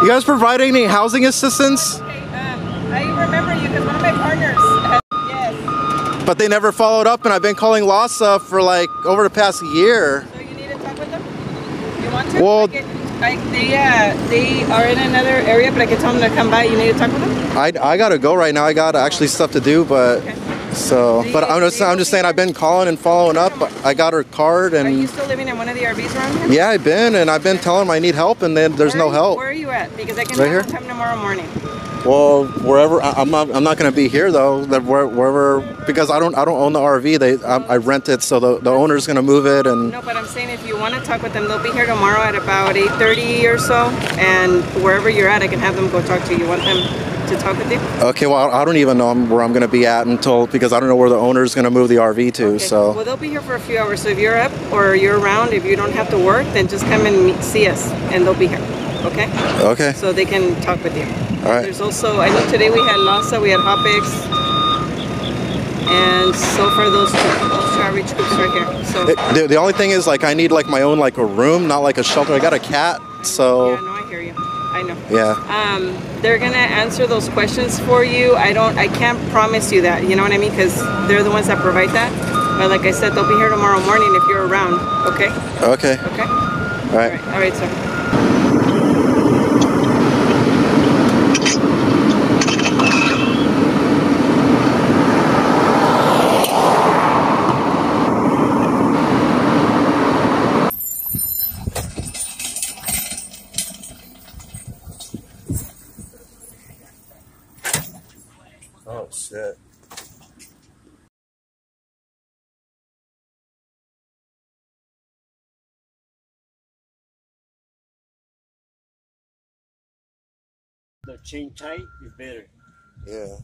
You guys provide any housing assistance? Okay, um, I remember you because one of my partners. Yes. But they never followed up, and I've been calling LAHSA for like over the past year. So you need to talk with them. You want to? Well- I can- I, they uh, they are in another area, but I can tell them to come by. You need to talk with them. I, I gotta go right now. I got actually stuff to do, but Okay. So. But I'm just I'm just saying I've been calling and following up. I got her card and. Are you still living in one of the RVs around here? yeah, I've been and I've been telling them I need help, and then there's Where no help. Where are you at? Because I can Right come tomorrow morning. Well, wherever I, I'm not I'm not gonna be here though. That where, wherever because I don't I don't own the RV. They I, I rent it, so the the owner's gonna move it and No, but I'm saying if you want to talk with them, they'll be here tomorrow at about 8:30 or so, and wherever you're at, I can have them go talk to you. You want them to talk with you? okay. Well, I don't even know where I'm gonna be at until because I don't know where the owner's gonna move the RV to. Okay. So Well, they'll be here for a few hours. So if you're up or you're around, if you don't have to work, then just come and meet, see us, and they'll be here. Okay? okay, So they can talk with you. All right. There's also, I know today we had LAHSA, we had HOPICS, and so far those two, those two outreach groups right here. So the, the only thing is like I need like my own like a room, not like a shelter. I got a cat, so yeah, no, I hear you. I know. yeah. Um, they're gonna answer those questions for you. I don't, I can't promise you that. You know what I mean? Because they're the ones that provide that. But like I said, they'll be here tomorrow morning if you're around. Okay? Okay, Okay. all All right. right. All right, sir. Shit. The chain tight is better. Yeah.